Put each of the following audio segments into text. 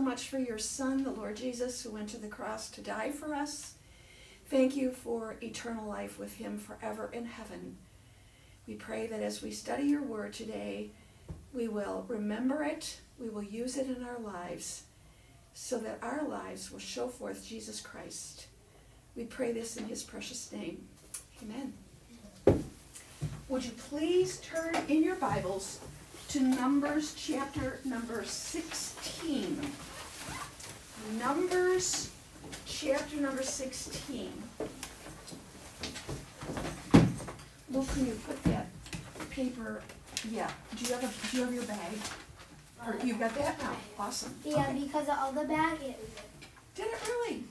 much for your Son, the Lord Jesus, who went to the cross to die for us. Thank you for eternal life with Him forever in heaven. We pray that as we study your word today, we will remember it, we will use it in our lives, so that our lives will show forth Jesus Christ. We pray this in His precious name. Amen. Would you please turn in your Bibles to Numbers chapter number 16? Numbers chapter number 16. Well, can you put that paper, yeah, do you have a, do you have your bag? Or you got that now? Awesome. Yeah, Okay. because of the bag, it, Did it really?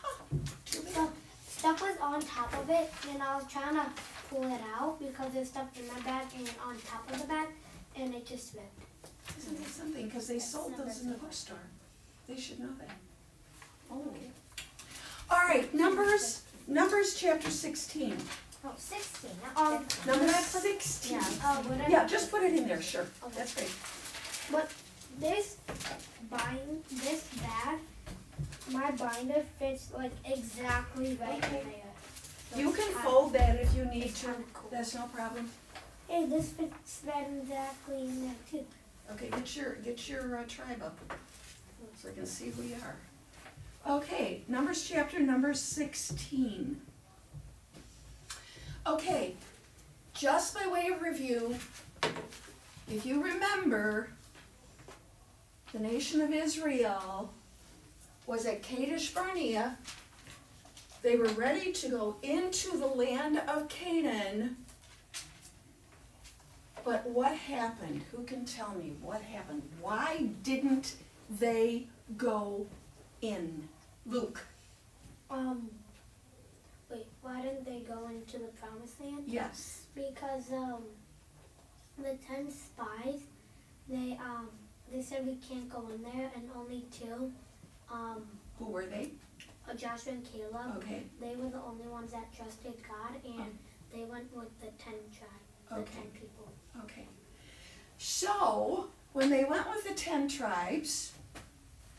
Huh, too bad. stuff, stuff was on top of it, and I was trying to pull it out because there's stuff in my bag and on top of the bag, and it just slipped. Isn't that something? Because they sold those in the bookstore. They should know that. Oh. All right, Numbers, Numbers chapter 16. Oh, 16. Um, Number when I put- 16. Yeah, uh, when Yeah, just put it in there, sure. Okay. That's great. But this bind, this bag, my binder fits like exactly right Okay. in there. So You can fold that if you need to. cool. That's no problem. Hey, this fits right exactly in there too. Okay, get your, get your uh, tribe up so I can see who you are. Okay, Numbers chapter number 16. Okay, just by way of review, if you remember, the nation of Israel was at Kadesh Barnea. They were ready to go into the land of Canaan. But what happened? Who can tell me what happened? Why didn't they go in? Luke. Um, wait, why didn't they go into the promised land? Yes. Because um, the ten spies, they um, they said we can't go in there, and only two, um, Who were they? uh, Joshua and Caleb, Okay. they were the only ones that trusted God, and they went with the ten tribes, the Okay. ten people. Okay. So, when they went with the ten tribes,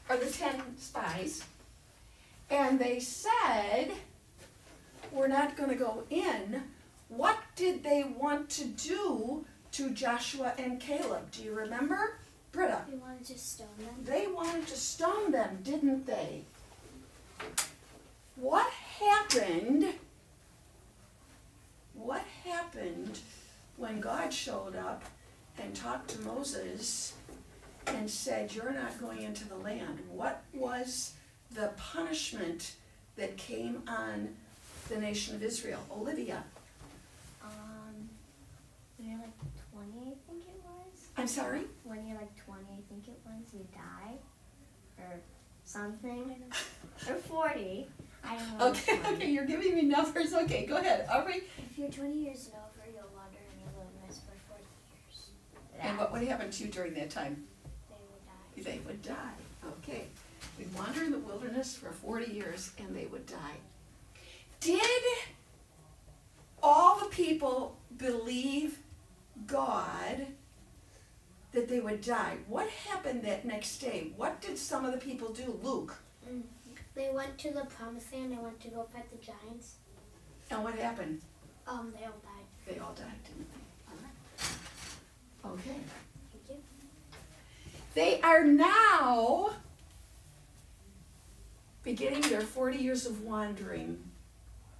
or the ten spies, and they said, we're not going to go in, what did they want to do to Joshua and Caleb? Do you remember? Britta. They wanted to stone them. They wanted to stone them, didn't they? What happened? What happened when God showed up and talked to Moses and said, You're not going into the land? What was the punishment that came on the nation of Israel? Olivia, Um, when you're like 20, I think it was. I'm sorry? When you're like 20, I think it was, you die. Or something. or 40. I don't know. Okay, okay, you're giving me numbers. Okay, go ahead. All right. If you're 20 years and over, you'll wander in the wilderness for 40 years. And what would happen to you during that time? They will die. They would die. Okay. We'd wander in the wilderness for 40 years and they would die. Did all the people believe God that they would die? What happened that next day? What did some of the people do? Luke. They went to the promised land. They went to go fight the giants. And what happened? Um, they all died. They all died, didn't they? All right. Okay. They are now beginning their 40 years of wandering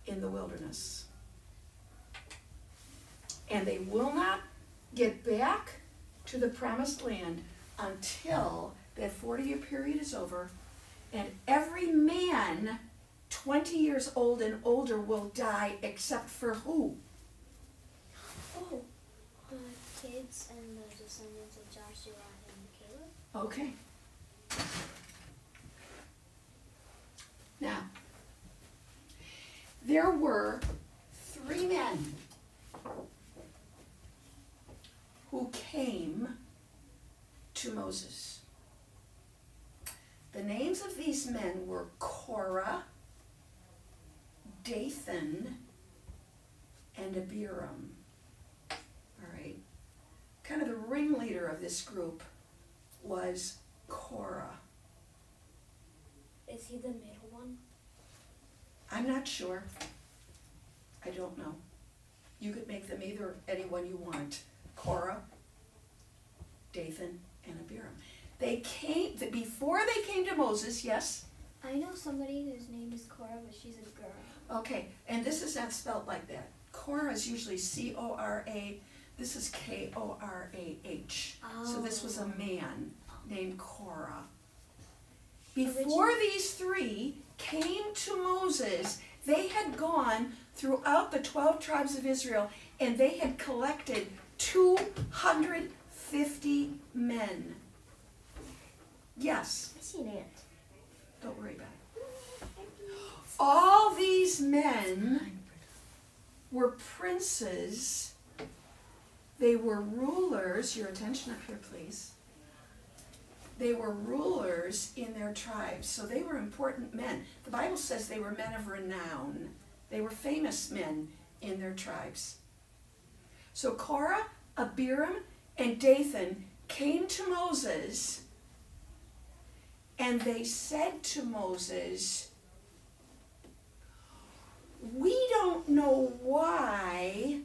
in the wilderness. And they will not get back to the promised land until that 40 year period is over and every man 20 years old and older will die except for who? Oh, the kids and the descendants of Joshua and Caleb. Okay. Now, there were three men who came to Moses. The names of these men were Korah, Dathan, and Abiram. All right. Kind of the ringleader of this group was Korah. Is he the middle one? I'm not sure. I don't know. You could make them either anyone you want. Korah, Dathan, and Abiram. They came the- before they came to Moses, yes? I know somebody whose name is Cora, but she's a girl. Okay, and this is not spelled like that. Cora is usually C O R A. This is K O R A H. So this was a oh. man named Korah. Before these three came to Moses, they had gone throughout the 12 tribes of Israel and they had collected 250 men. Yes, I see an ant. don't worry about it. All these men were princes. They were rulers. Your attention up here, please. They were rulers in their tribes, so they were important men. The Bible says they were men of renown. They were famous men in their tribes. So Korah, Abiram, and Dathan came to Moses and they said to Moses, We don't know why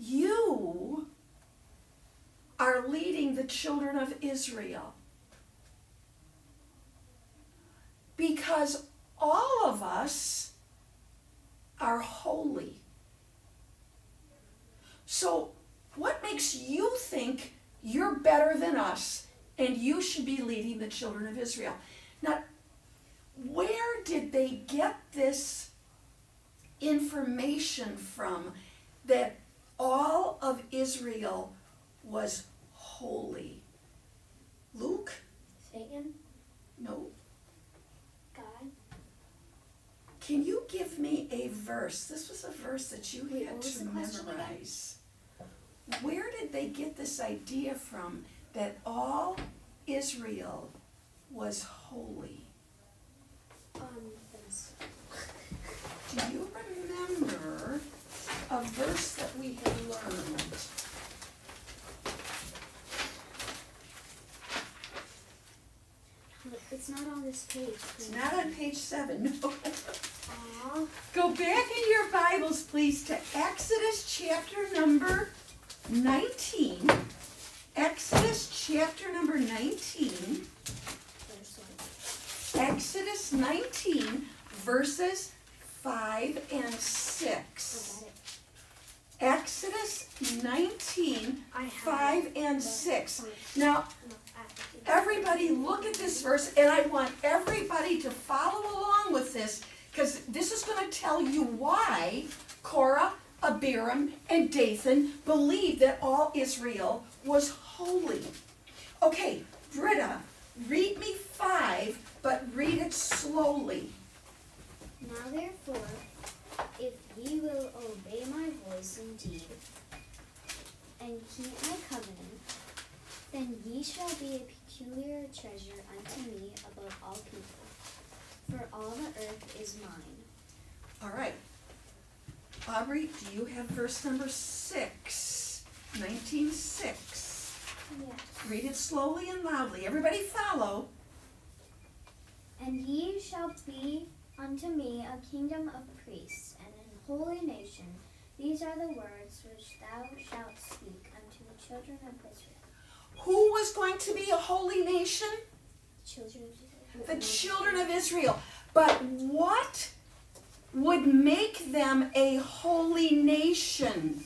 you are leading the children of Israel. Because all of us are holy. So, what makes you think you're better than us and you should be leading the children of Israel? Now, where did they get this information from that all of Israel was holy? Luke? Satan? No. God? Can you give me a verse? This was a verse that you Wait, had to the question again? memorize. Where did they get this idea from that all Israel was holy? Um. Do you remember a verse that we had learned? It's not on this page. It's not on page seven, no. Go back in your Bibles, please, to Exodus chapter number 19. Exodus chapter number 19. Exodus 19, verses 5 and 6. I got it. Exodus 19, 5 and 6. Now, No, I have to do that. Everybody look at this verse, and I want everybody to follow along with this, because this is going to tell you why Korah, Abiram, and Dathan believed that all Israel was holy. Okay, Britta, read me 5, but read it slowly. Now therefore, if ye will obey my voice indeed, and keep my covenant, then ye shall be a peculiar treasure unto me above all people. For all the earth is mine. All right. Aubrey, do you have verse number 6? 19.6. Yes. Read it slowly and loudly. Everybody follow. And ye shall be unto me a kingdom of priests and an holy nation. These are the words which thou shalt speak unto the children of Israel. Who was going to be a holy nation? Children of Israel. The children of Israel. But what would make them a holy nation?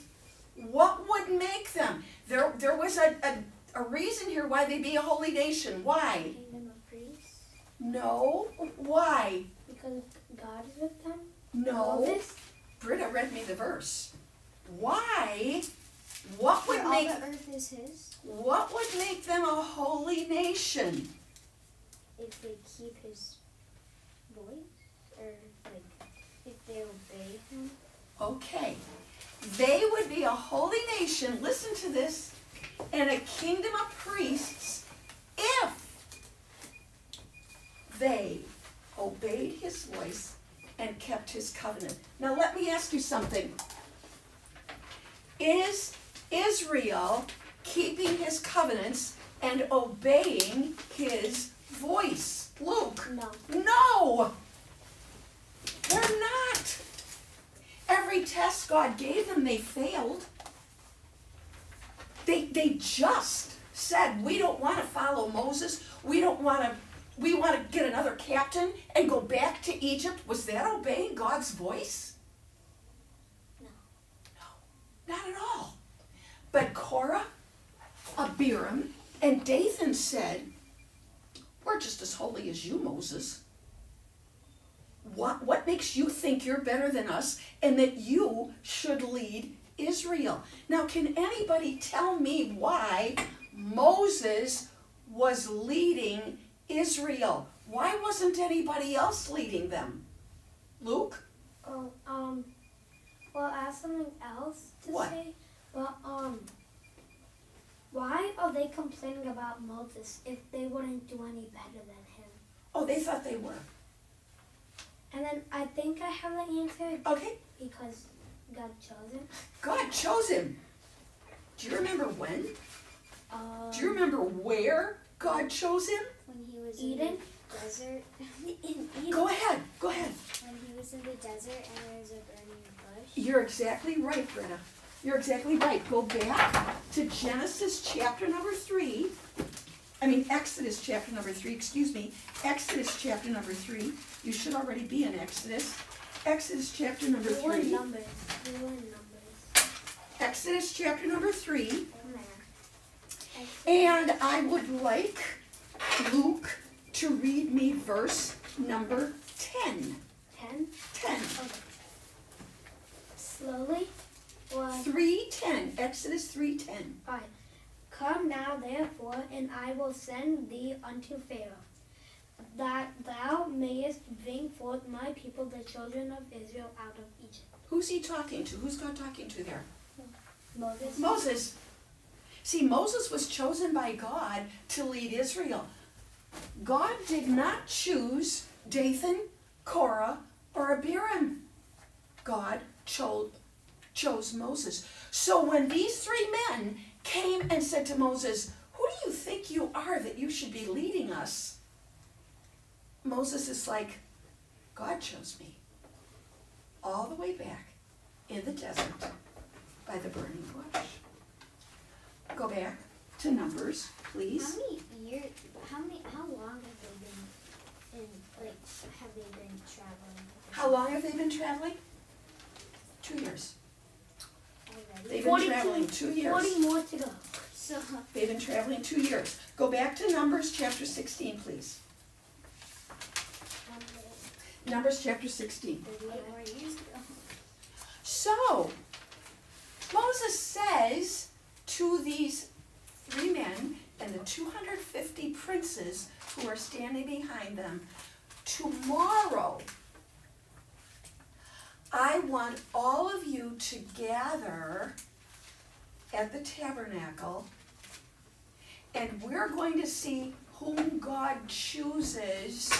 What would make them? There, there was a, a, a reason here why they'd be a holy nation. Why? Kingdom of priests. No. Why? Because God is with them? No. Moses? Britta read me the verse. Why? What would all make the earth is his, what would make them a holy nation? if they keep his voice, or like if they obey him. Okay. They would be a holy nation, listen to this, and a kingdom of priests if they obeyed his voice and kept his covenant. Now, let me ask you something. Is Israel keeping his covenants and obeying his voice. Luke, No. no! They're not. Every test God gave them, they failed. They, they just said, we don't want to follow Moses. We don't want to, we want to get another captain and go back to Egypt. Was that obeying God's voice? No. No, not at all. But Korah, Abiram, and Dathan said, We're just as holy as you, Moses. What, what makes you think you're better than us and that you should lead Israel? Now, can anybody tell me why Moses was leading Israel? Why wasn't anybody else leading them? Luke? Oh, um, well, I have something else to What? say. Well, um, why are they complaining about Moses if they wouldn't do any better than him? Oh, they thought they were. And then I think I have the answer Okay, because God chose him. God chose him. Do you remember when? Um, Do you remember where God chose him? When he was Eden? in the desert. in Eden. Go ahead, go ahead. When he was in the desert and there was a burning bush. You're exactly right, Britta. You're exactly right. Go back to Genesis chapter number three. I mean, Exodus chapter number three, excuse me. Exodus chapter number three. You should already be in Exodus. Exodus chapter number we were in three. numbers. We were in numbers. Exodus chapter number three. And I would like Luke to read me verse number 10. Ten. 10. Okay. Slowly. One. 310. Exodus 310. Alright. Come now, therefore, and I will send thee unto Pharaoh, that thou mayest bring forth my people, the children of Israel, out of Egypt. Who's he talking to? Who's God talking to there? Moses. Moses. See, Moses was chosen by God to lead Israel. God did not choose Dathan, Korah, or Abiram. God chose, chose Moses. So when these three men came and said to Moses, Who do you think you are that you should be leading us? Moses is like, God chose me. All the way back in the desert by the burning bush. Go back to Numbers, please. How many years? How many? How long have they been in? Like, have they been traveling? How long have they been traveling? Two years. Already? They've been 42 traveling two years. Forty more to go. So They've been traveling two years. Go back to Numbers chapter 16, please. Numbers chapter 16. thirty-eight more years ago. So, Moses says to these three men and the 250 princes who are standing behind them, tomorrow I want all of you to gather at the tabernacle and we're going to see whom God chooses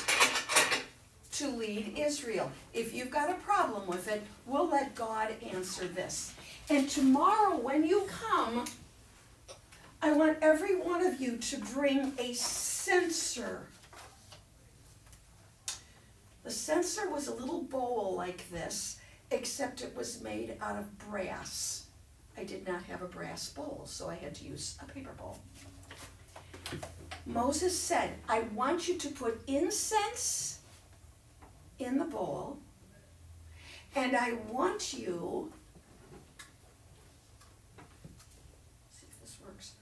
to lead Israel. If you've got a problem with it, we'll let God answer this. And tomorrow, when you come, I want every one of you to bring a censer. The censer was a little bowl like this, except it was made out of brass. I did not have a brass bowl, so I had to use a paper bowl. Moses said, I want you to put incense in the bowl, and I want you, see if this works,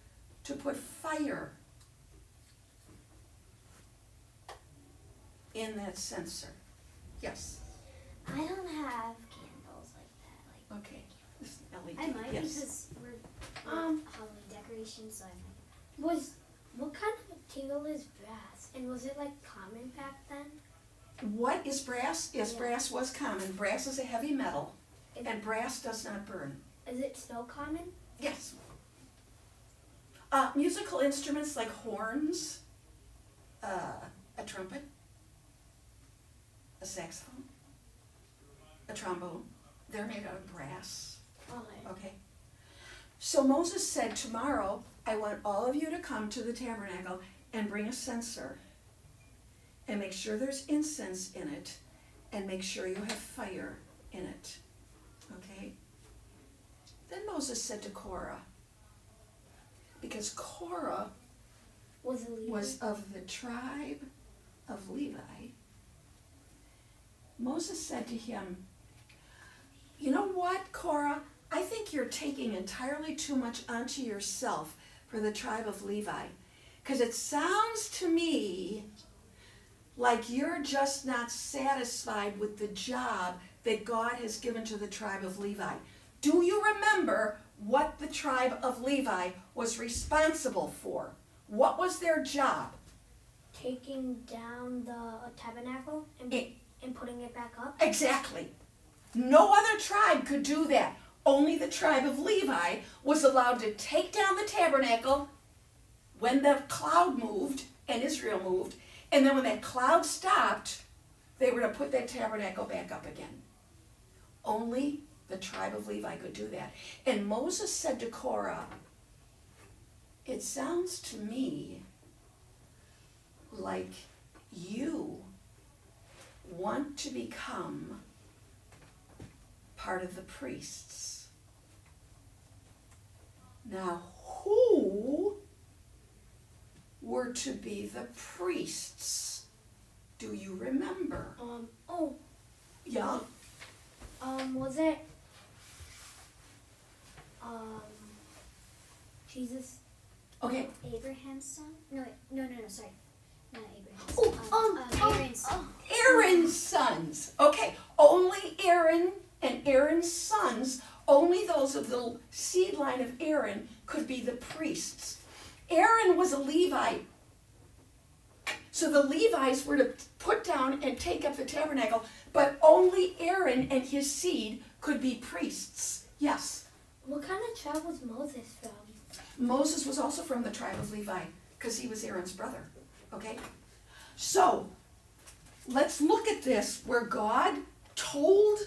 to put fire in that censer. Yes, I don't have. Okay. This is LED. I might yes. because we're Um, um Halloween decorations, so I might. Was what kind of material is brass? And was it like common back then? What is brass? Yes, Yeah. brass was common. Brass is a heavy metal, Is, and brass does not burn. is it still common? Yes. Uh, musical instruments like horns, uh, a trumpet, a saxophone, a trombone, they're made out of brass. Okay. Okay. So Moses said, Tomorrow I want all of you to come to the tabernacle and bring a censer and make sure there's incense in it and make sure you have fire in it. Okay? Then Moses said to Korah, because Korah Was was of the tribe of Levi, Moses said to him, You know what, Korah? I think you're taking entirely too much onto yourself for the tribe of Levi. Because it sounds to me like you're just not satisfied with the job that God has given to the tribe of Levi. Do you remember what the tribe of Levi was responsible for? What was their job? taking down the tabernacle and, It- and putting it back up. Exactly. No other tribe could do that. Only the tribe of Levi was allowed to take down the tabernacle when the cloud moved and Israel moved. And then when that cloud stopped, they were to put that tabernacle back up again. Only the tribe of Levi could do that. And Moses said to Korah, It sounds to me like you want to become part of the priests. Now, who were to be the priests? Do you remember? Um. Oh. Yeah. Um. Was it? Um. Jesus. Okay. Abraham's son? No, no, no, no, sorry. Not Abraham's Oh, um, um, um, Aaron's son. Aaron's sons. Okay. Only Aaron and Aaron's sons, only those of the seed line of Aaron could be the priests. Aaron was a Levite. So the Levites were to put down and take up the tabernacle, but only Aaron and his seed could be priests. Yes. What kind of tribe was Moses from? Moses was also from the tribe of Levi because he was Aaron's brother. Okay? So, let's look at this where God told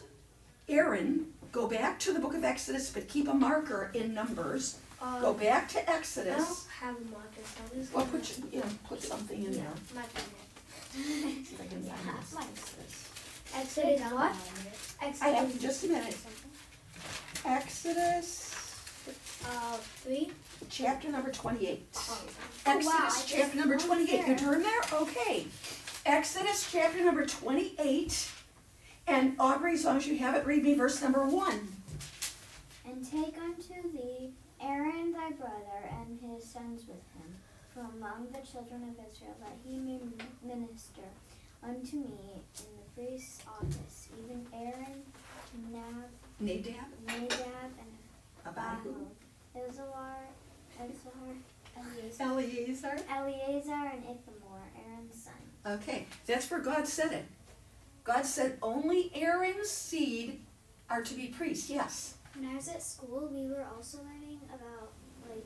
Aaron, go back to the book of Exodus, but keep a marker in Numbers. Um, Go back to I don't Exodus. have a marker, so I'm Well, put, you know, put something in yeah, there. my favorite. If I can find this. Exodus. Exodus what? I Exodus. have just a minute. Exodus, Uh, three. chapter number 28. Oh, Exodus wow, chapter number went 28. You there. turn there? Okay. Exodus chapter number 28. And Aubrey, as long as you have it, read me verse number 1. And take unto thee Aaron thy brother and his sons with him from among the children of Israel, that he may minister unto me in the priest's office, even Aaron, Nab, Nadab, Nadab, and Abihu, Abihu, Izhar, Izhar, Eleazar, Eleazar. Eleazar, and Ithamar, Aaron's son. Okay, that's where God said it. God said only Aaron's seed are to be priests. Yes. When I was at school, we were also learning about like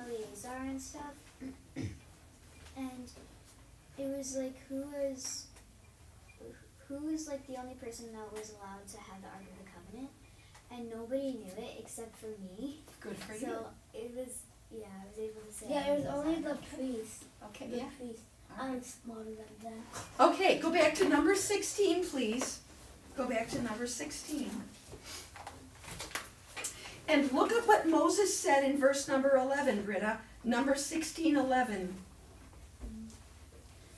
Eleazar and stuff, and it was like who was who was like the only person that was allowed to have the Ark of the Covenant, and nobody knew it except for me. Good for you. So it was yeah, I was able to say. Yeah, it was only the priest. Okay, The yeah. priest. I'm smarter than them. Okay, go back to number 16, please. Go back to number 16. And look at what Moses said in verse number 11, Britta. Number 16, 11.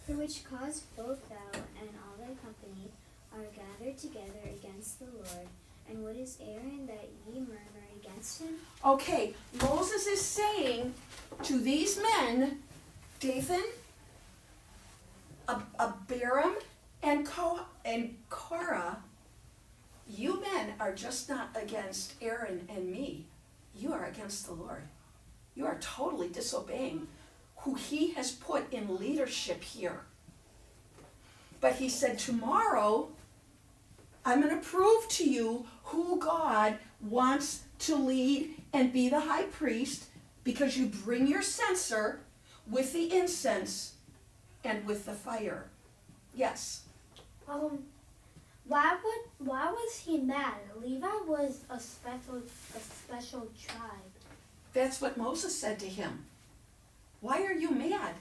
For which cause both thou and all thy company are gathered together against the Lord. And what is Aaron that ye murmur against him? Okay, Moses is saying to these men, Dathan, Abiram, and, Ko- and Korah, you men are just not against Aaron and me. You are against the Lord. You are totally disobeying who he has put in leadership here. But he said, Tomorrow, I'm going to prove to you who God wants to lead and be the high priest because you bring your censer with the incense and with the fire. Yes. Um, why would why was he mad? Levi was a special a special tribe. That's what Moses said to him. Why are you mad?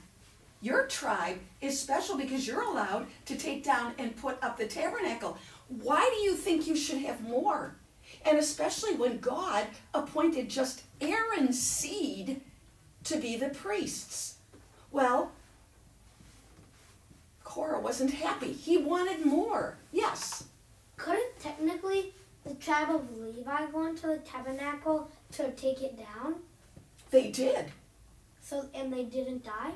Your tribe is special because you're allowed to take down and put up the tabernacle. Why do you think you should have more? And especially when God appointed just Aaron's seed to be the priests. Well, wasn't happy. He wanted more. Yes. Couldn't technically the tribe of Levi go into the tabernacle to take it down? They did. So and they didn't die?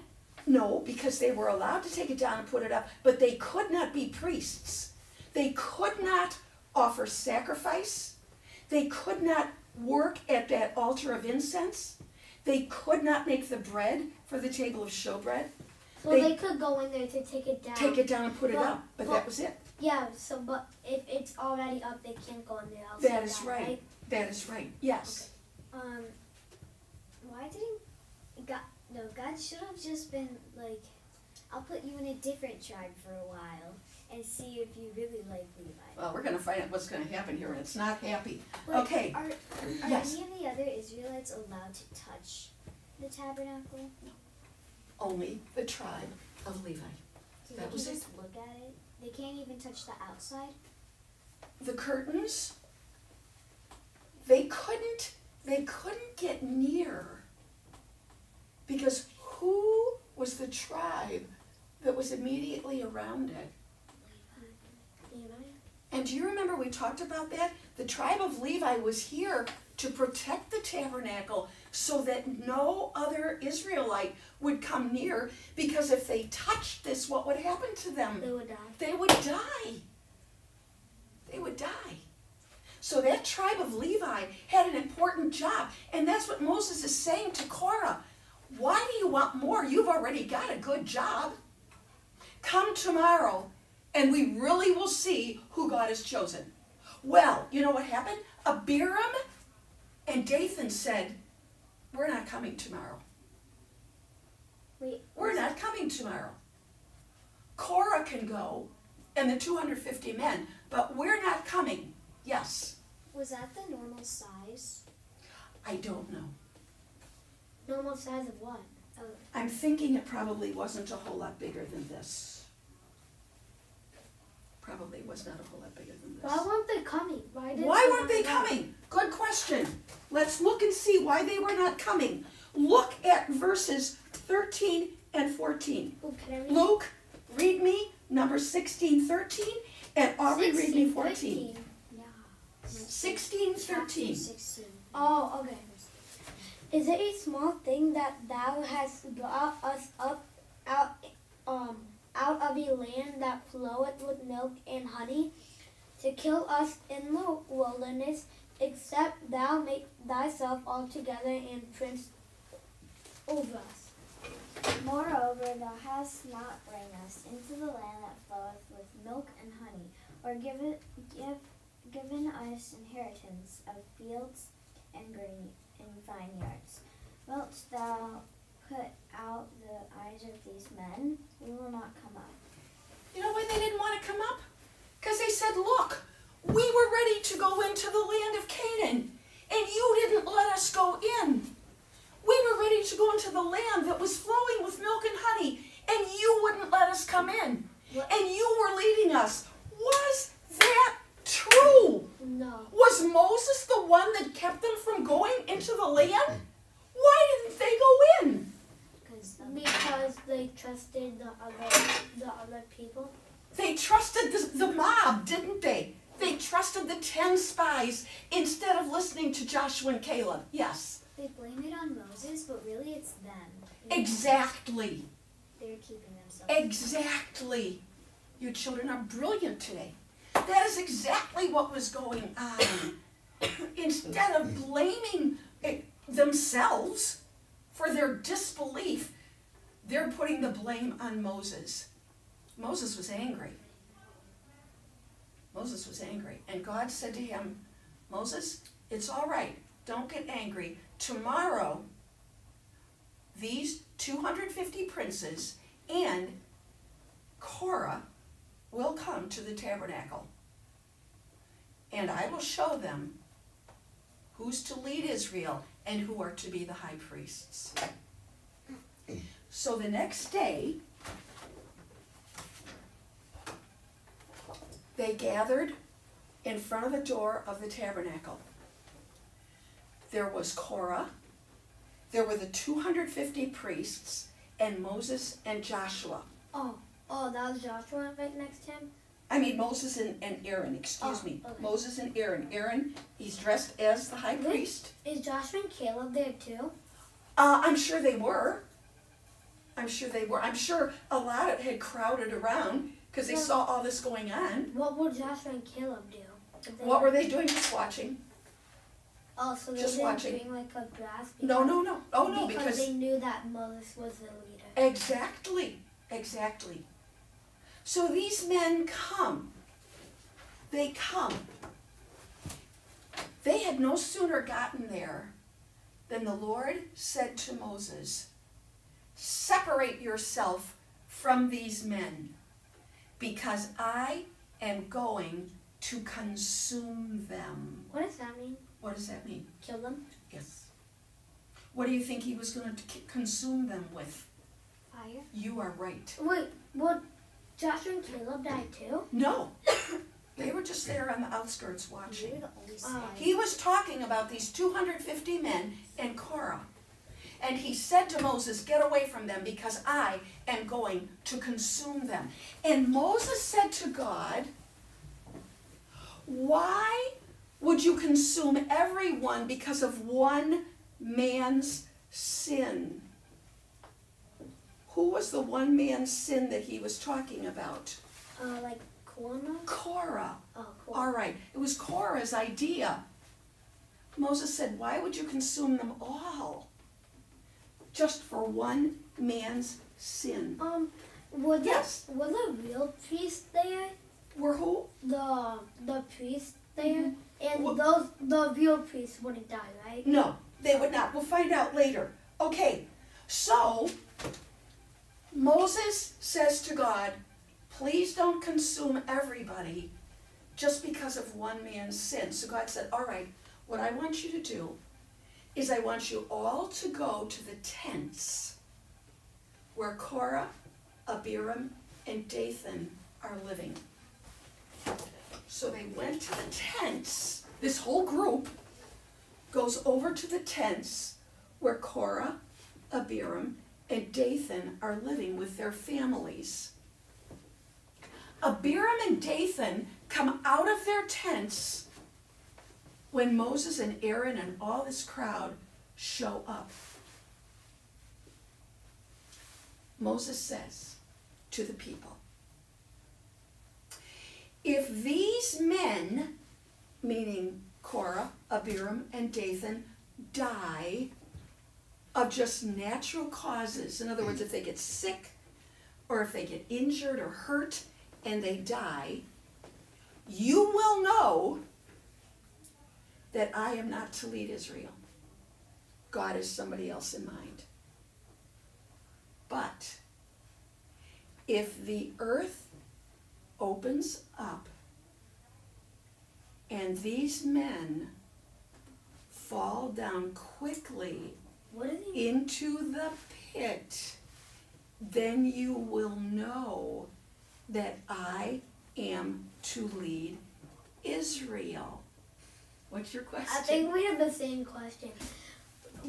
No, because they were allowed to take it down and put it up, but they could not be priests. They could not offer sacrifice. They could not work at that altar of incense. They could not make the bread for the table of showbread. So They- they, could go in there to take it down. Take it down and put it up, but but- that was it. Yeah, so but if it's already up they can't go in there outside That is right. That is right. Yes. Um, why didn't God? No, God should have just been like, I'll put you in a different tribe for a while and see if you really like Levi. Well, we're going to find out what's going to happen here, and it's not happy. But Okay. Are, are Yes. any of the other Israelites allowed to touch the tabernacle? Only the tribe of Levi. So That they was can it. just look at it. They can't even touch the outside. the curtains they couldn't they couldn't get near because who was the tribe that was immediately around it Levi? and do you remember we talked about that the tribe of levi was here to protect the tabernacle so that no other israelite would come near because if they touched this what would happen to them They would die. they would die. They would die. So that tribe of Levi had an important job. And that's what Moses is saying to Korah. Why do you want more? You've already got a good job. Come tomorrow and we really will see who God has chosen. Well, you know what happened? Abiram and Dathan said, We're not coming tomorrow. Wait, We're not coming tomorrow. Korah can go and the 250 men, but we're not coming. Yes, Was that the normal size? I don't know. normal size of what? Oh, I'm thinking it probably wasn't a whole lot bigger than this. Probably was not a whole lot bigger than this. Why weren't they coming? Why did Why weren't they coming? Good question. Let's look and see why they were not coming. Look at verses 13 and 14. Oh, can I read? Luke, read me number 16, 13, and Aubrey, read me 14. 16. yeah. 16, 13. 16. Oh, okay. Is it a small thing that thou hast brought us up out um out of a land that floweth with milk and honey, to kill us in the wilderness, except thou make thyself altogether and prince over us? Moreover, thou hast not bring us into the land that floweth with milk and honey, or given give, given us inheritance of fields and green and vineyards. Wilt thou put out the eyes of these men? We will not come up. You know why they didn't want to come up? Because they said, Look, we were ready to go into the land of Canaan, and you didn't let us go in. We were ready to go into the land that was flowing with milk and honey, and you wouldn't let us come in. What? And you were leading us. Was that true? No. Was Moses the one that kept them from going into the land? Why didn't they go in? Because Because they trusted the other the other people. They trusted the, the mob, didn't they? They trusted the ten spies instead of listening to Joshua and Caleb. Yes, they blame it on Moses, but really it's them. exactly. They're keeping themselves. Exactly. You children are brilliant today. That is exactly what was going on. Instead of blaming it themselves for their disbelief, they're putting the blame on Moses. Moses was angry. Moses was angry. And God said to him, Moses, it's all right. Don't get angry. Tomorrow, these 250 princes and Korah will come to the tabernacle. And I will show them who's to lead Israel and who are to be the high priests. So the next day, they gathered in front of the door of the tabernacle. There was Korah, there were the 250 priests, and Moses and Joshua. Oh, oh, that was Joshua right next to him. I mean Moses and, and Aaron, excuse Oh, me. okay. Moses and Aaron. Aaron, he's dressed as the high priest. Is Joshua and Caleb there too? Uh, I'm sure they were. I'm sure they were. I'm sure a lot of had crowded around because they Yeah. saw all this going on. What would Joshua and Caleb do? What were they doing? Just watching. Oh, so they Just didn't watching. bring like a grass. No, no, no. Oh, no, because, because they knew that Moses was the leader. Exactly, exactly. So these men come. They come. They had no sooner gotten there than the Lord said to Moses, Separate yourself from these men, because I am going to consume them. What does that mean? What does that mean? Kill them? Yes. What do you think he was going to consume them with? Fire? You are right. Wait, would Joshua and Caleb die too? No. They were just there on the outskirts watching. The Uh. He was talking about these 250 men and Korah. And he said to Moses, Get away from them because I am going to consume them. And Moses said to God, Why would you consume everyone because of one man's sin? Who was the one man's sin that he was talking about? Uh, like Korah? Korah. Oh, cool. All right, it was Korah's idea. Moses said, Why would you consume them all? Just for one man's sin. Um, the, Yes. were the real priest there? Were who? The the priest there? And Well- those the real priests wouldn't die, right? No, they would not. We'll find out later. Okay, so Moses says to God, Please don't consume everybody just because of one man's sin. So God said, All right, what I want you to do is I want you all to go to the tents where Korah, Abiram, and Dathan are living. So they went to the tents. This whole group goes over to the tents where Korah, Abiram, and Dathan are living with their families. Abiram and Dathan come out of their tents when Moses and Aaron and all this crowd show up. Moses says to the people, If these men, meaning Korah, Abiram, and Dathan, die of just natural causes, in other words, if they get sick or if they get injured or hurt and they die, you will know that I am not to lead Israel. God has somebody else in mind. But if the earth opens up and these men fall down quickly What is he? into the pit, then you will know that I am to lead Israel. What's your question? I think we have the same question.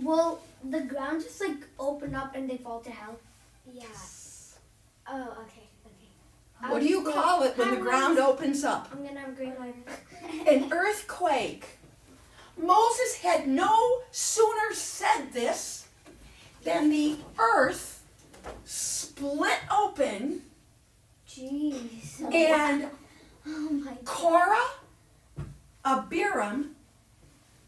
Will the ground just like open up and they fall to hell? Yeah. Yes. Oh, okay, okay. What do you call it when the ground opens up? I'm gonna have a great life. An earthquake. Moses had no sooner said this than the earth split open Jeez. and Oh my god. Korah, Abiram,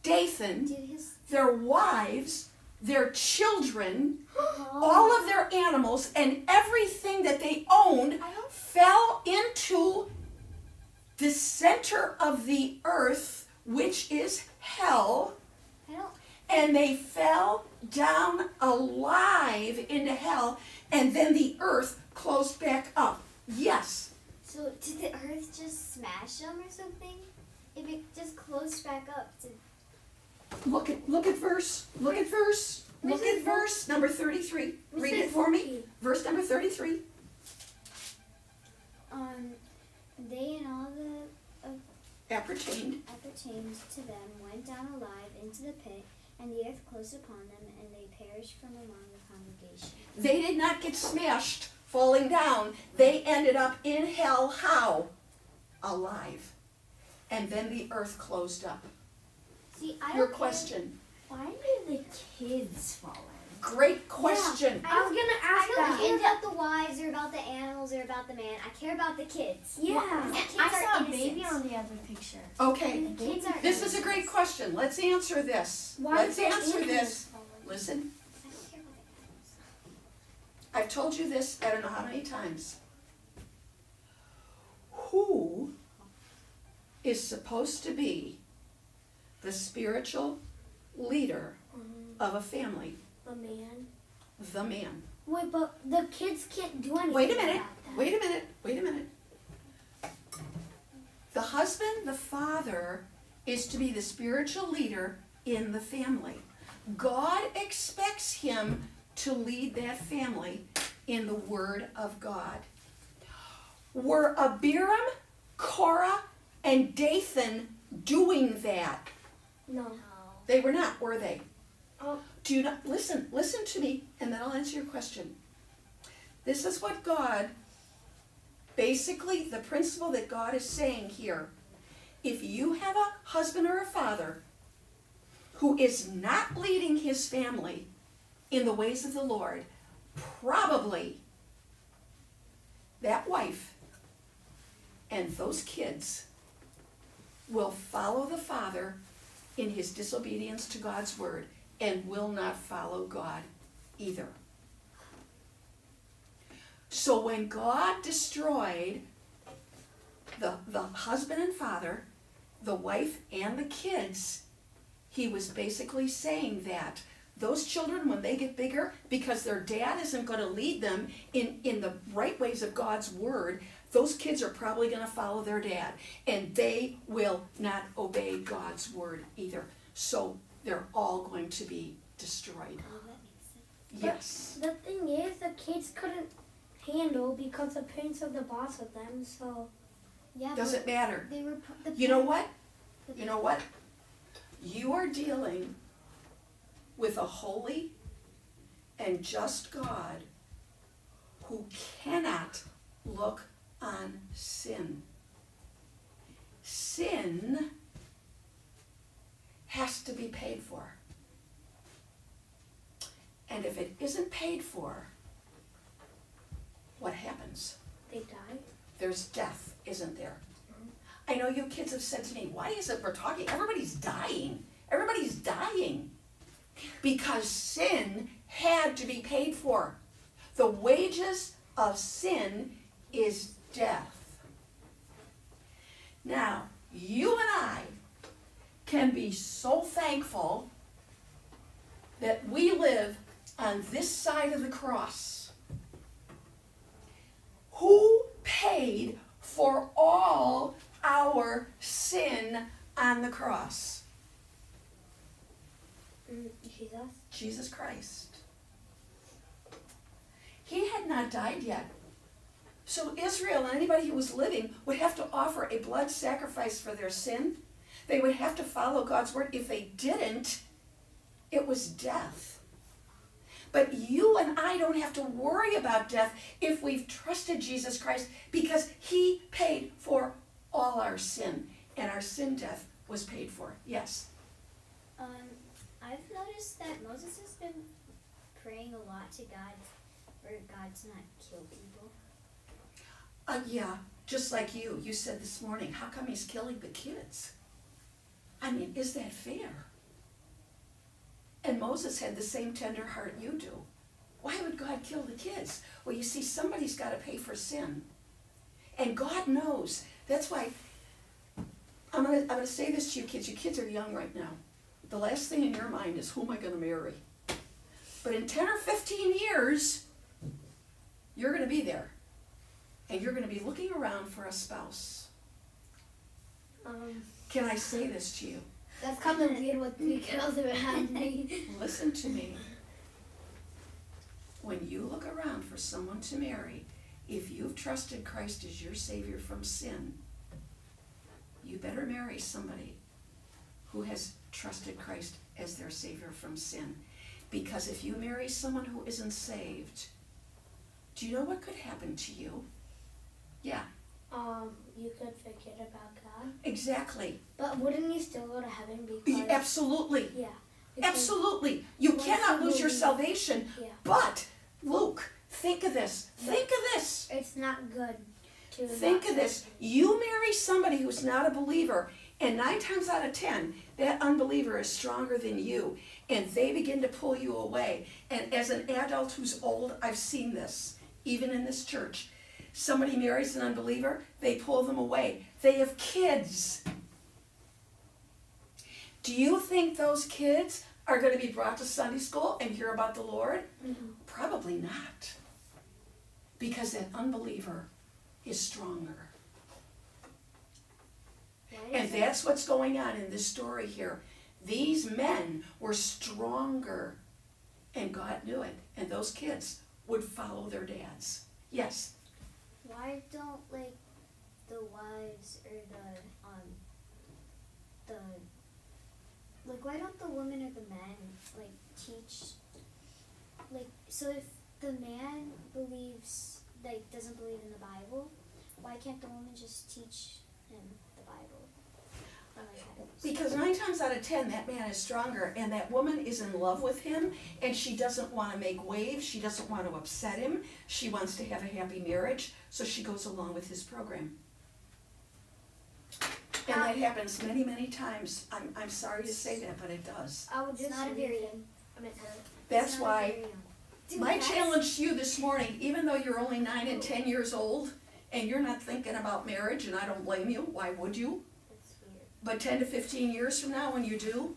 Dathan, their wives, their children, all of their animals, and everything that they owned fell into the center of the earth, which is hell, and they fell down alive into hell, and then the earth closed back up. Yes. so did the earth just smash them or something? If it just closed back up, did Look at look at verse. Look at verse Look at verse number 33. Read it for me. Verse number 33. Um, they and all the Appertained. appertained to them went down alive into the pit, and the earth closed upon them, and they perished from among the congregation. They did not get smashed falling down. They ended up in hell how? Alive. And then the earth closed up. See, I Your question. Why did the kids fall in? Great question. I was gonna I ask don't that. care about the wives or about the animals or about the man. I care about the kids. Yeah. The kids I are saw a baby on the other picture. Okay. The kids are This is a great question. Let's answer this. Why Let's the answer animals this. Listen, I don't care about the animals. I've told you this I don't know how many times. Who is supposed to be the spiritual leader Um, of a family? the man. The man. Wait, but the kids can't do anything. Wait a minute. Wait a minute. Wait a minute. The husband, the father, is to be the spiritual leader in the family. God expects him to lead that family in the Word of God. Were Abiram, Korah, and Dathan doing that? No. They were not, were they? Oh. Do you not listen? Listen to me, and then I'll answer your question. This is what God, basically, the principle that God is saying here. If you have a husband or a father who is not leading his family in the ways of the Lord, probably that wife and those kids will follow the father in his disobedience to God's word and will not follow God either. So when God destroyed the, the husband and father, the wife and the kids, he was basically saying that those children, when they get bigger, because their dad isn't going to lead them in, in the right ways of God's word, those kids are probably going to follow their dad. And they will not obey God's word either. So they're all going to be destroyed. Oh, that makes sense. Yes. The thing is, the kids couldn't handle because the parents are the boss of them. So Yeah, Doesn't matter. they were. p- The You know what? the You know what? You are dealing with a holy and just God who cannot look on sin. Sin has to be paid for. And if it isn't paid for, what happens? they die. there's death, isn't there? Mm-hmm. I know you kids have said to me, why is it we're talking, everybody's dying. Everybody's dying. Because sin had to be paid for. The wages of sin is death. Now, you and I can be so thankful that we live on this side of the cross. Who paid for all our sin on the cross? Mm, Jesus. Jesus Christ. He had not died yet. So Israel and anybody who was living would have to offer a blood sacrifice for their sin. They would have to follow God's word. If they didn't, it was death. But you and I don't have to worry about death if we've trusted Jesus Christ because he paid for all our sin and our sin death was paid for. Yes. Um, I've noticed that Moses has been praying a lot to God for God to not kill people. Uh, yeah, just like you. You said this morning, how come he's killing the kids? I mean, is that fair? And Moses had the same tender heart you do. Why would God kill the kids? Well, you see, somebody's got to pay for sin. And God knows. That's why I'm going to I'm gonna say this to you kids. You kids are young right now. The last thing in your mind is, who am I going to marry? But in 10 or 15 years, you're going to be there and you're going to be looking around for a spouse. Um, Can I say this to you? that's kind of weird what three girls around me. Listen to me. when you look around for someone to marry, if you've trusted Christ as your Savior from sin, you better marry somebody who has trusted Christ as their Savior from sin. Because if you marry someone who isn't saved, do you know what could happen to you? Yeah, Um, you could forget about God. exactly. But wouldn't you still go to heaven because Absolutely. yeah. because- Absolutely. You cannot lose your salvation. Yeah. But, Luke, think of this. Think of this. It's not good to Think of this. trust You marry somebody who's not a believer, and nine times out of ten, that unbeliever is stronger than you, and they begin to pull you away. And as an adult who's old, I've seen this, even in this church. Somebody marries an unbeliever, they pull them away. They have kids. Do you think those kids are going to be brought to Sunday school and hear about the Lord? Mhm. Probably not. Because that unbeliever is stronger. Why And that's what's going on in this story here. These men were stronger, and God knew it. And those kids would follow their dads. Yes. Why don't like the wives or the um the like why don't the women or the men like teach like so if the man believes like doesn't believe in the Bible, why can't the woman just teach him the Bible? Or, like, I don't- Because nine times out of ten, that man is stronger, and that woman is in love with him, and she doesn't want to make waves. She doesn't want to upset him. She wants to have a happy marriage, so she goes along with his program. And that happens many, many times. I'm, I'm sorry to say that, but it does. I would It's just not a leave very- him. I mean, uh, That's why very, um, My challenge to you this morning, even though you're only nine and ten years old, and you're not thinking about marriage, and I don't blame you, why would you? But ten to fifteen years from now, when you do,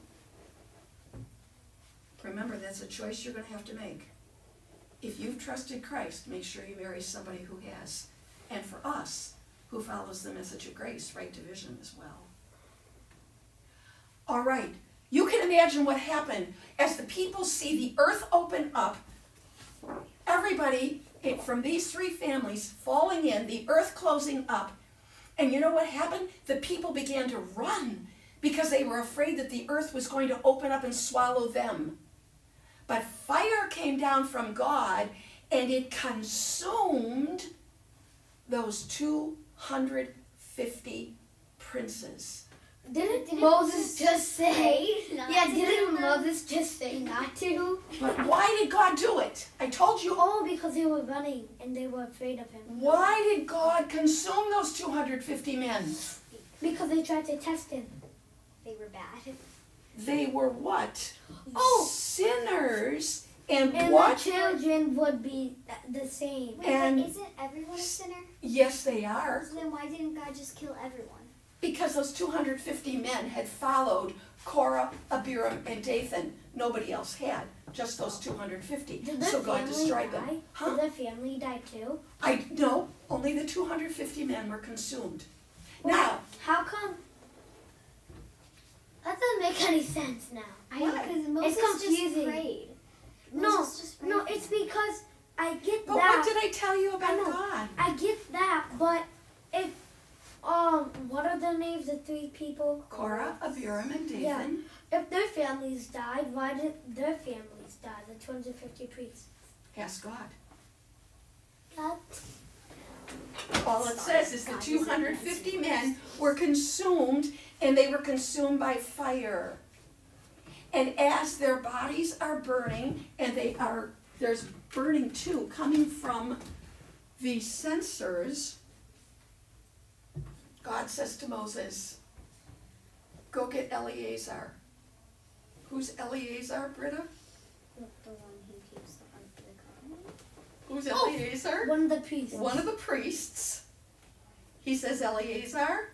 remember, that's a choice you're gonna have to make. If you've trusted Christ, make sure you marry somebody who has. And for us, who follows the message of grace, right division as well. All right, you can imagine what happened as the people see the earth open up. Everybody from these three families falling in, the earth closing up. And you know what happened? The people began to run because they were afraid that the earth was going to open up and swallow them. But fire came down from God and it consumed those 250 princes. Didn't, Didn't Moses just say? not yeah, didn't? Moses just say not to? But why did God do it? I told you. Oh, because they were running and they were afraid of him. Why did God consume those 250 men? Because they tried to test him. They were bad. They were what? Oh. Sinners. And, And what? the children would be the same. Wait, And- isn't everyone a sinner? Yes, they are. So then why didn't God just kill everyone? Because those 250 men had followed Korah, Abiram, and Dathan. Nobody else had. Just those 250. Did So God family destroyed die? them. Huh? Did the family die too? I no, only the 250 men were consumed. Wait, Now, how come? That doesn't make any sense now. I know Why? because Moses just confusing. prayed. No, Moses just prayed No, it's because I get but that. what did I tell you I about know. God? I get that, but if um, what are the three people? Korah, Abiram, and Dathan. Yeah. If their families died, why did their families die? The 250 priests. Ask God. God. All it says is the 250 men were consumed, and they were consumed by fire. And as their bodies are burning, and they are, there's burning too coming from the censers, God says to Moses, Go get Eleazar. Who's Eleazar, Britta? The one who keeps the Ark of the Covenant. Who's Oh. Eleazar? One of the priests. one of the priests, he says, Eleazar,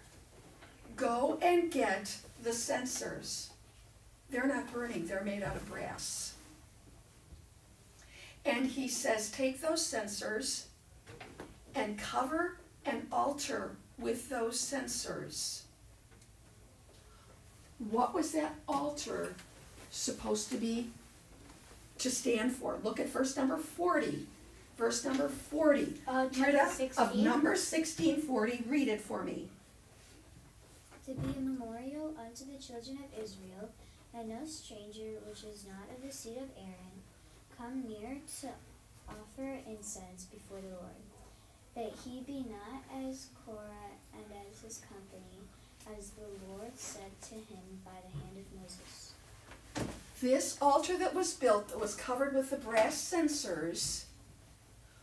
go and get the censers. They're not burning, they're made out of brass. And he says, take those censers and cover an altar with those censers. What was that altar supposed to be to stand for. Look at verse number 40. Verse number 40. Uh, Rita, chapter of number 1640. Read it for me. To be a memorial unto the children of Israel, that no stranger which is not of the seed of Aaron come near to offer incense before the Lord, that he be not as Korah and as his company, as the Lord said to him by the hand of Moses. This altar that was built, that was covered with the brass censers,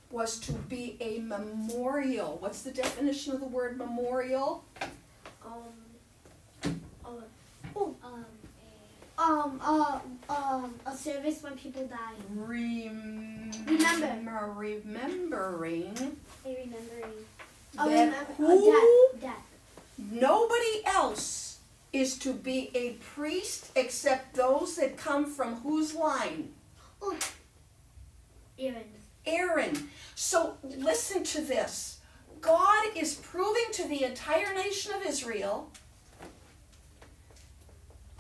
was to be a memorial. What's the definition of the word memorial? Um, uh, Um, um, uh, um, a service when people die. Rem- Remember. Remembering a, a remembering. Oh, remember, who death, death. nobody else is to be a priest except those that come from whose line? Aaron. Aaron. So listen to this. God is proving to the entire nation of Israel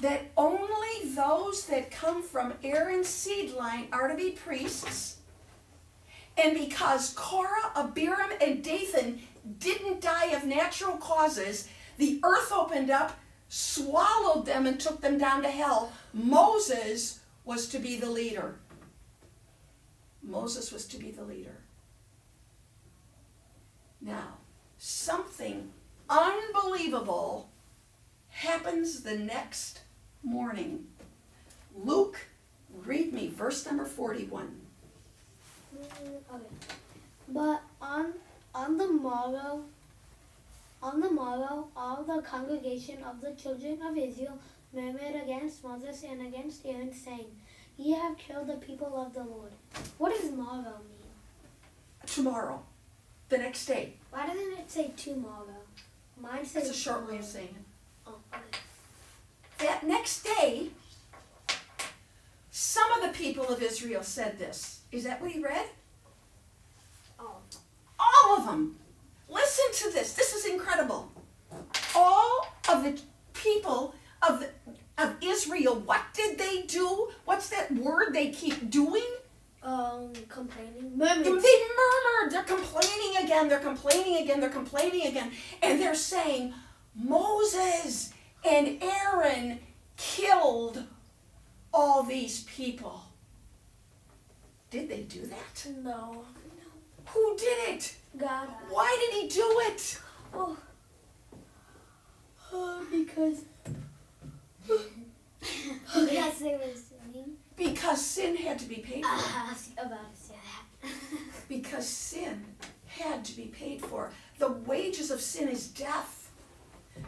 that only those that come from Aaron's seed line are to be priests. And because Korah, Abiram, and Dathan didn't die of natural causes, the earth opened up, swallowed them, and took them down to hell. Moses was to be the leader. Moses was to be the leader. Now, something unbelievable happens the next morning. Luke, read me verse number 41. Mm, okay. But on on the morrow on the morrow all the congregation of the children of Israel murmured against Moses and against Aaron, saying, Ye have killed the people of the Lord. What does morrow mean? Tomorrow, the next day. Why doesn't it say tomorrow? Mine says That's a short way of saying it. Oh, okay. That next day, some of the people of Israel said this. Is that what he read? Oh. All of them. Listen to this. This is incredible. All of the people of the, of Israel, what did they do? What's that word they keep doing? Um, complaining. They Murmured. murmured. They're complaining again. They're complaining again. They're complaining again. And they're saying, Moses and Aaron killed all these people. Did they do that? No. Who did it? God. Why did he do it? Oh. Oh, because. Because they were sinning. Because sin had to be paid for. Ah, I was about to say that. Because sin had to be paid for. The wages of sin is death.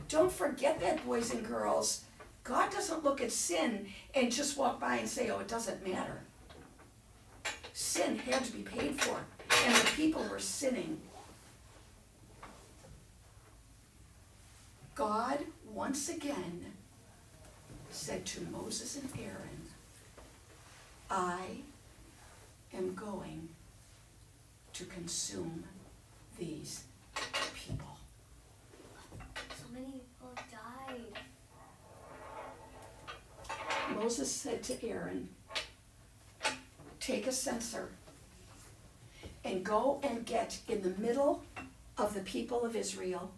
Don't forget that, boys and girls. God doesn't look at sin and just walk by and say, oh, it doesn't matter. Sin had to be paid for, and the people were sinning. God, once again, said to Moses and Aaron, I am going to consume these people. So many people died. Moses said to Aaron, Take a censer and go and get in the middle of the people of Israel,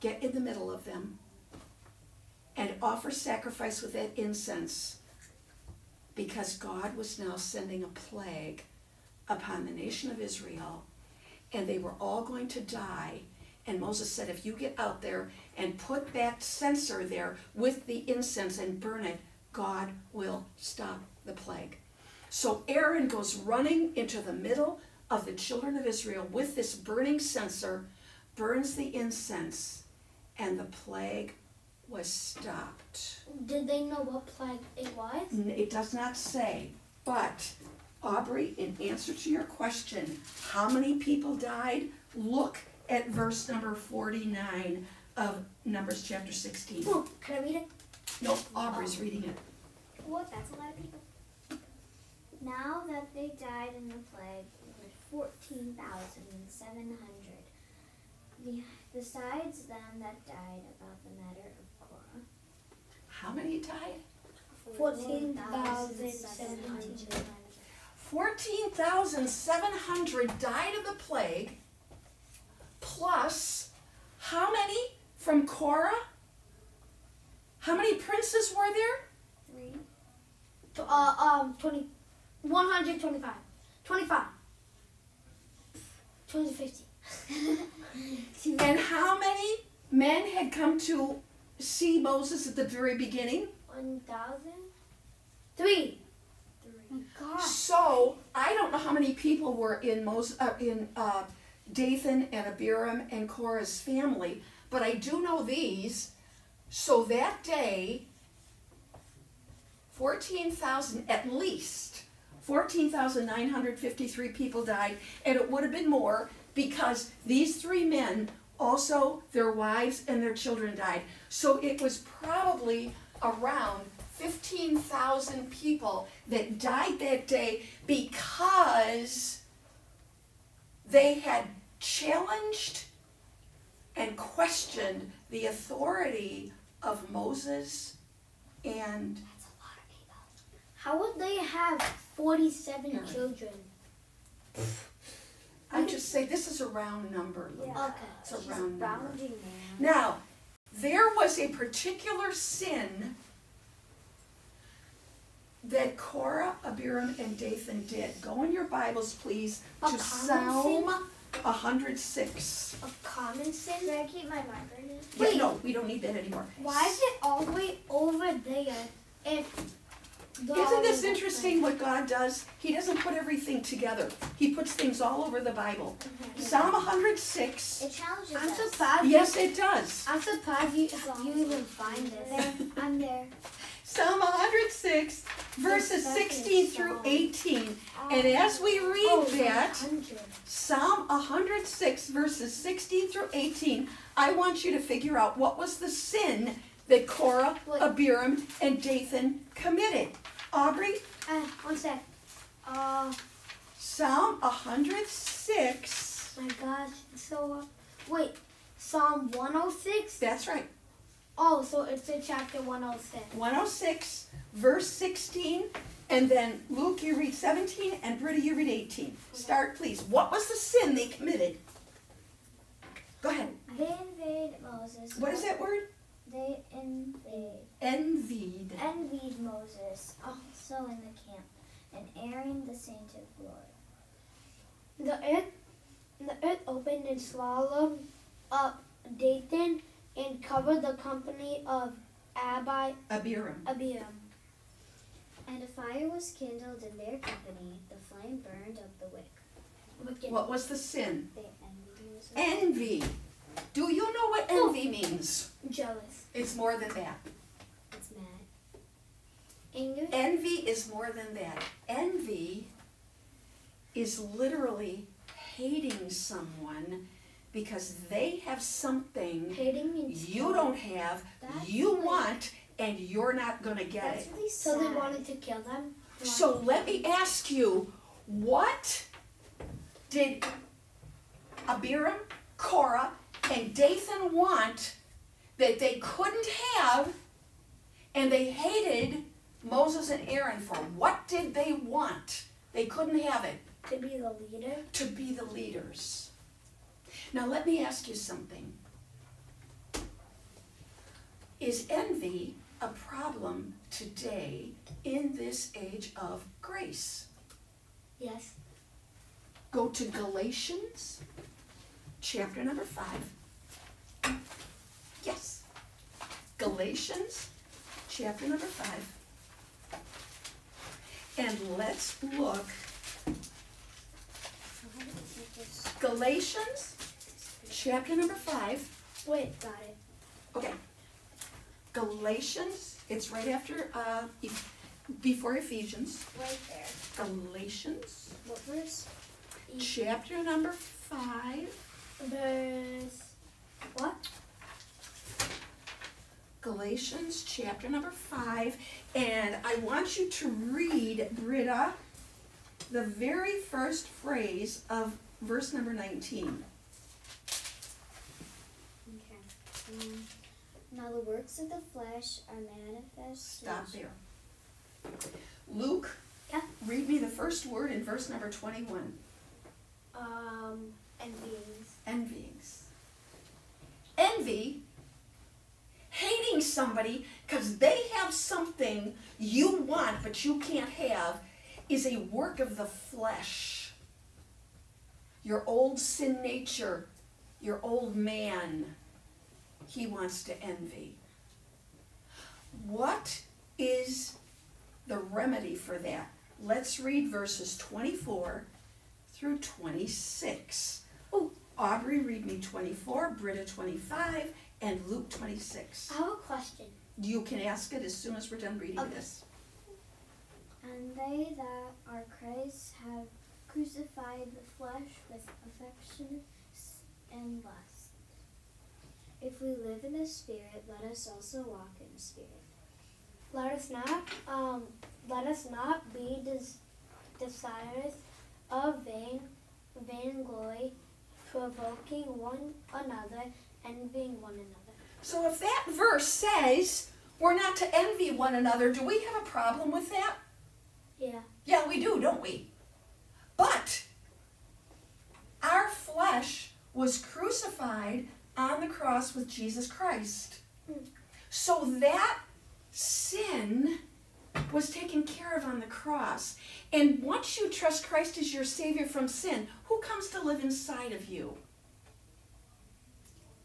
get in the middle of them, and offer sacrifice with that incense because God was now sending a plague upon the nation of Israel and they were all going to die. And Moses said, If you get out there and put that censer there with the incense and burn it, God will stop the plague. So Aaron goes running into the middle of the children of Israel with this burning censer, burns the incense, and the plague was stopped. Did they know what plague it was? It does not say, but Aubrey, in answer to your question, how many people died? Look at verse number 49 of Numbers chapter 16. Oh, can I read it? No, Aubrey's reading it. What? That's a lot of people. Now that they died in the plague were fourteen thousand seven hundred. The, besides them that died about the matter of Korah. How many died? Fourteen thousand seven hundred. 14,700 died of the plague, plus how many from Korah? How many princes were there? Three. Uh, um, 20, 125. 25. 2050. And how many men had come to see Moses at the very beginning? 1,000? Three. My God. So I don't know how many people were in Moses, uh, in uh, Dathan and Abiram and Korah's family, but I do know these. So that day, fourteen thousand at least, fourteen thousand nine hundred fifty-three people died, and it would have been more because these three men also their wives and their children died. So it was probably around 15,000 people that died that day because they had challenged and questioned the authority of Moses and How would they have 47 Here. children? I just say this is a round number, Lou. Yeah. Okay. It's a She's round number. rounding. Now, there was a particular sin that Korah, Abiram, and Dathan did. Go in your Bibles, please, A to common Psalm 106. A common sin? Can I keep my marker in? Yeah, Wait. no, we don't need that anymore. Why is it all the way over there? And the Isn't this interesting what God does? He doesn't put everything together. He puts things all over the Bible. Psalm 106. It challenges I'm us. surprised. you- Yes, it does. I'm surprised you, you even find this. There, I'm there. Psalm 106, verses 16 through 18. And as we oh, read Oh, that, Psalm 106, verses 16 through 18, I want you to figure out what was the sin that Korah, Wait. Abiram, and Dathan committed. Aubrey, Uh, one sec. Uh, Psalm 106, my gosh. So, uh, wait. Psalm 106? that's right, Oh, so it's in chapter 106. 106, verse 16, and then Luke, you read 17, and Britta, you read 18. Start, please. What was the sin they committed? Go ahead. They invade Moses. What is that word? They invade, Envied. envied Moses, also in the camp, and Aaron the saint of glory. The earth, the earth opened and swallowed up Dathan and covered the company of Abi, Abiram. Abiram. And a fire was kindled in their company, the flame burned up the wick. Wicked. What was the sin? Envied. Envy. Do you know what oh. envy means? Jealous. It's more than that. It's mad. Anger. Envy is more than that. Envy is literally hating someone because they have something Hating means you don't have, That's you like- want, and you're not going to get That's it. really So they wanted to kill them. So let me ask you, what did Abiram, Korah, and Dathan want that they couldn't have and they hated Moses and Aaron for? What did they want? They couldn't have it to be the leader. to be the leaders. Now let me ask you something. Is envy a problem today in this age of grace? Yes. Go to Galatians, chapter number five. Yes. Galatians, chapter number five. And let's look. Galatians, chapter number five. Wait, got it. Okay. Galatians, it's right after, uh, before Ephesians. Right there. Galatians, What verse? chapter number five. Verse. What? Galatians chapter number five, and I want you to read, Britta, the very first phrase of verse number 19. Okay. Um, now the works of the flesh are manifest. Stop there. Luke, Yeah. read me the first word in verse number 21 Um, envyings. envyings. Envy, hating somebody because they have something you want but you can't have, is a work of the flesh. Your old sin nature, your old man, he wants to envy. What is the remedy for that? Let's read verses 24 through 26. Oh, Aubrey, read me 24, Britta 25, and Luke 26. I have a question. You can ask it as soon as we're done reading Okay. this. And they that are Christ have crucified the flesh with affections and lust. If we live in the Spirit, let us also walk in the Spirit. Let us not um let us not be des- desirous of vain vainglory, provoking one another, envying one another. So if that verse says we're not to envy one another, do we have a problem with that? Yeah. Yeah, we do, don't we? But our flesh was crucified on the cross with Jesus Christ. Mm. So that sin was taken care of on the cross. And once you trust Christ as your Savior from sin, who comes to live inside of you?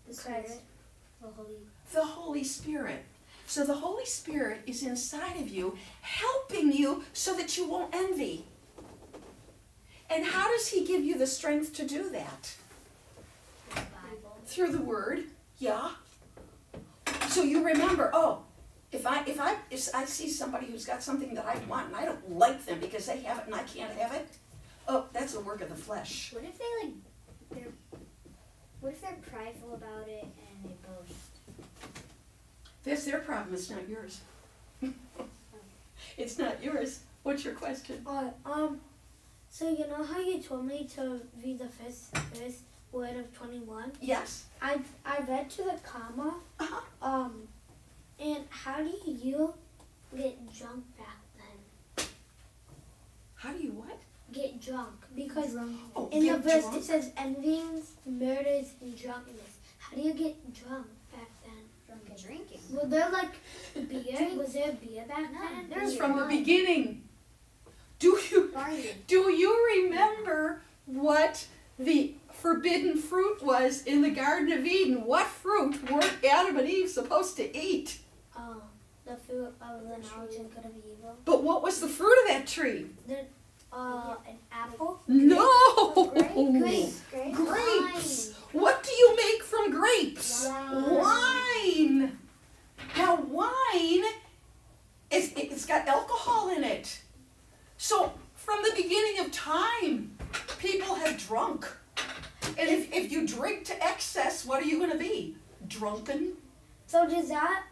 The Christ. Spirit, the Holy The Holy Spirit. So the Holy Spirit is inside of you, helping you so that you won't envy. And how does He give you the strength to do that? Bible. Through the Word, yeah. So you remember, oh, if I if I if I see somebody who's got something that I want and I don't like them because they have it and I can't have it, oh, that's a work of the flesh. What if they like they're what if they're prideful about it and they boast? That's their problem. It's not yours. it's not yours. What's your question? Alright, um so you know how you told me to read the first first word of twenty one? Yes. I I read to the comma. Uh-huh. Um and how do you get drunk back then? How do you what? Get drunk. Because Oh, in the get verse drunk? it says envyings, murders, and drunkenness. How do you get drunk back then? Drunk and drinking. Was there like beer? Was there beer back No, then? there It's was from the beginning. Do you do you remember what the forbidden fruit was in the Garden of Eden? What fruit were Adam and Eve supposed to eat? Oh, the fruit of the knowledge and good of evil. But what was the fruit of that tree? Uh, an apple. No. Grapes. Grapes. Grapes. What do you make from grapes? Wine. Wine. Now wine is it's got alcohol in it. So from the beginning of time, people have drunk. And if, if you drink to excess, what are you gonna be? Drunken? So does that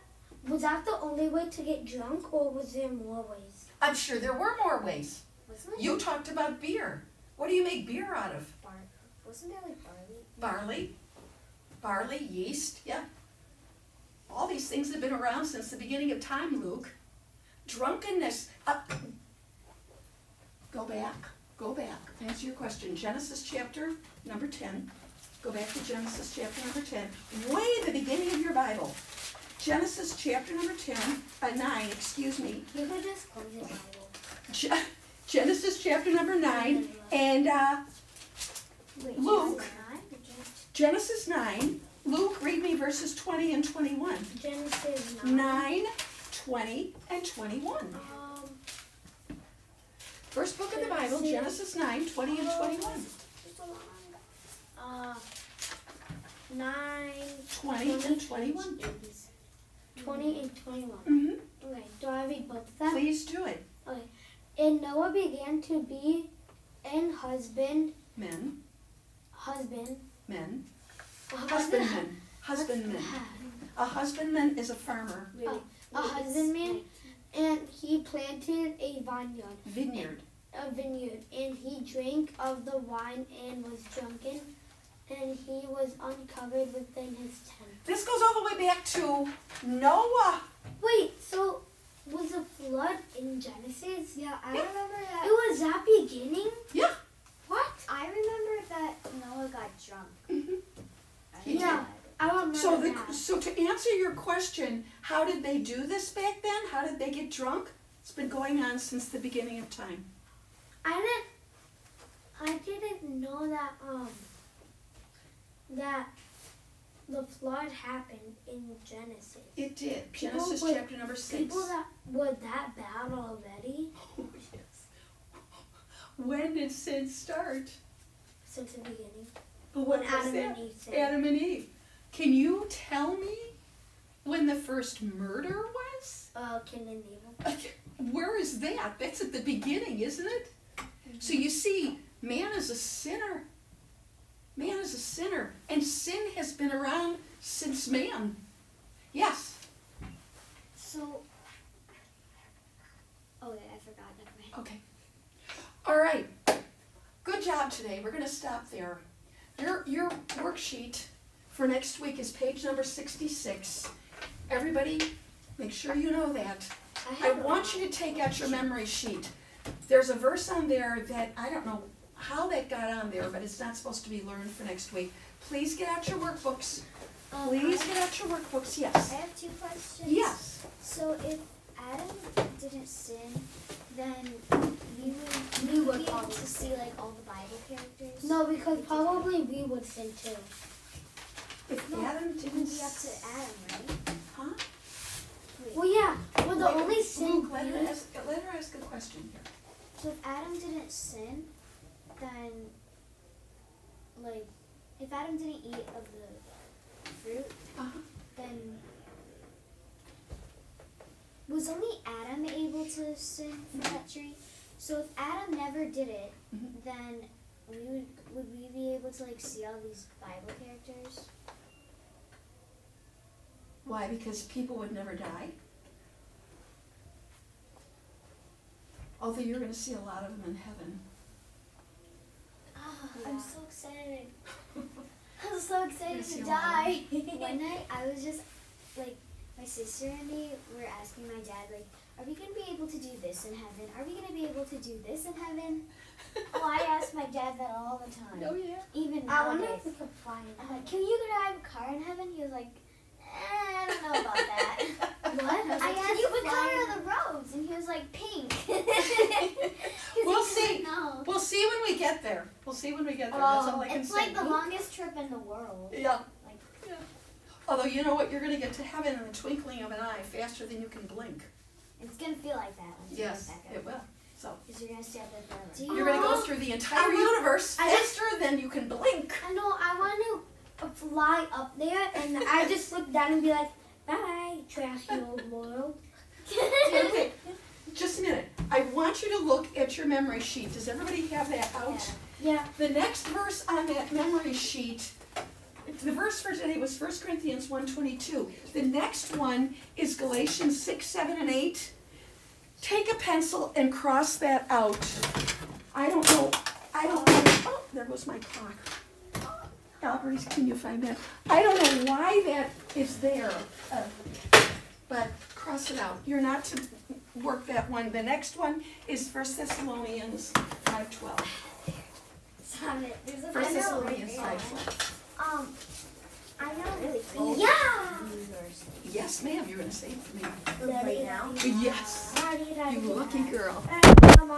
was that the only way to get drunk, or was there more ways? I'm sure there were more ways. Wasn't it You talked about beer. What do you make beer out of? bar? Wasn't there like barley? Barley, barley, yeast, yeah. All these things have been around since the beginning of time, Luke. Drunkenness. Uh, go back, go back. Answer your question. Genesis chapter number 10. Go back to Genesis chapter number 10. Way the beginning of your Bible. Genesis chapter number 10, uh, 9, excuse me. Just close your Bible. Ge- Genesis chapter number 9 and uh, Wait, Luke. Genesis Genesis 9. Luke, read me verses 20 and 21. Genesis nine. 9, 20, and 21. Um, First book of the Bible, Genesis 9, 20, and 21. just Uh, nine, 20 and 21. 20 and twenty-one. Mm-hmm. Okay, do I read both of them? Please do it. Okay. And Noah began to be an husband, Men, husband, men, a husbandman, husbandman. A husbandman is a farmer. Oh, a husbandman, and he planted a vineyard, Vineyard. a vineyard, and he drank of the wine and was drunken, and he was uncovered within his tent. This goes all the way back to Noah. Wait, so was a flood in Genesis? Yeah, I remember that. It was that beginning? Yeah. What? I remember that Noah got drunk. I He don't know did. why, I don't remember So the, that. so to answer your question, how did they do this back then? How did they get drunk? It's been going on since the beginning of time. I didn't. I didn't know that um. That the flood happened in Genesis. It did. People Genesis would- chapter number six. People that were that bad already Oh, yes. When did sin start? since the beginning. But When what was Adam that? and Eve. Adam and Eve. Can you tell me when the first murder was? Uh, Cain and Abel. Where is that? That's at the beginning, isn't it? So you see, man is a sinner. Man is a sinner. And sin has been around since man. Yes. So. Oh yeah, I forgot. Never. Okay. All right. Good job today. We're going to stop there. Your, your worksheet for next week is page number 66. Everybody, make sure you know that. I have want you to take out your memory sheet. There's a verse on there that I don't know how that got on there, but it's not supposed to be learned for next week. Please get out your workbooks. Um, Please I, get out your workbooks. Yes. I have two questions. Yes. So if Adam didn't sin, then we would We would be able to see like all the Bible characters. No, because probably we would sin too. If No, Adam didn't. be up to Adam, right? Huh? Wait. Well, yeah. Well, the Wait, only sin. Let her ask, let her ask a question here. So if Adam didn't sin, then like if Adam didn't eat of the fruit, Uh-huh. then was only Adam able to sin from that tree? So if Adam never did it, Mhm. then we would would we be able to like see all these Bible characters? Why? Because people would never die? Although you're going to see a lot of them in heaven. Ah, Yeah. I'm so excited. I'm so excited to die. One night I was just like my sister and me were asking my dad like, are we gonna be able to do this in heaven? Are we gonna be able to do this in heaven? oh, I ask my dad that all the time. Oh, yeah. Even I wonder if we could fly I'm like, can you drive a car in heaven? He was like, I don't know about that. What? I I like, asked you to put fly color in- of the roads? And he was like, pink. 'Cause We'll see. didn't know. We'll see when we get there. We'll see when we get there. That's all I can say. It's like the longest trip in the world. Yeah. Like- yeah. Although you know what, you're going to get to heaven in the twinkling of an eye, faster than you can blink. It's gonna feel like that once Yes, you get back it will. So Because you're gonna stay up there forever. Do you're going to go Oh, through the I entire want- universe I just- faster than you can blink. I know. I want to fly up there, and I just look down and be like, "Bye, trashy old world." okay, just a minute. I want you to look at your memory sheet. Does everybody have that out? Yeah. The next verse on that memory sheet, the verse for today was 1 Corinthians 1.22. The next one is Galatians 6, 7, and 8. Take a pencil and cross that out. I don't know, I don't know, oh, there goes my clock. Albert, can you find that? I don't know why that is there, uh, but cross it out. You're not to work that one. The next one is 1 Thessalonians 5.12. Stop it. There's a First Thessalonians there. 5.12. Um. I know. Really cold. Yeah. Yes, ma'am, you're gonna say it for me. Right now. Yes. You lucky girl. girl.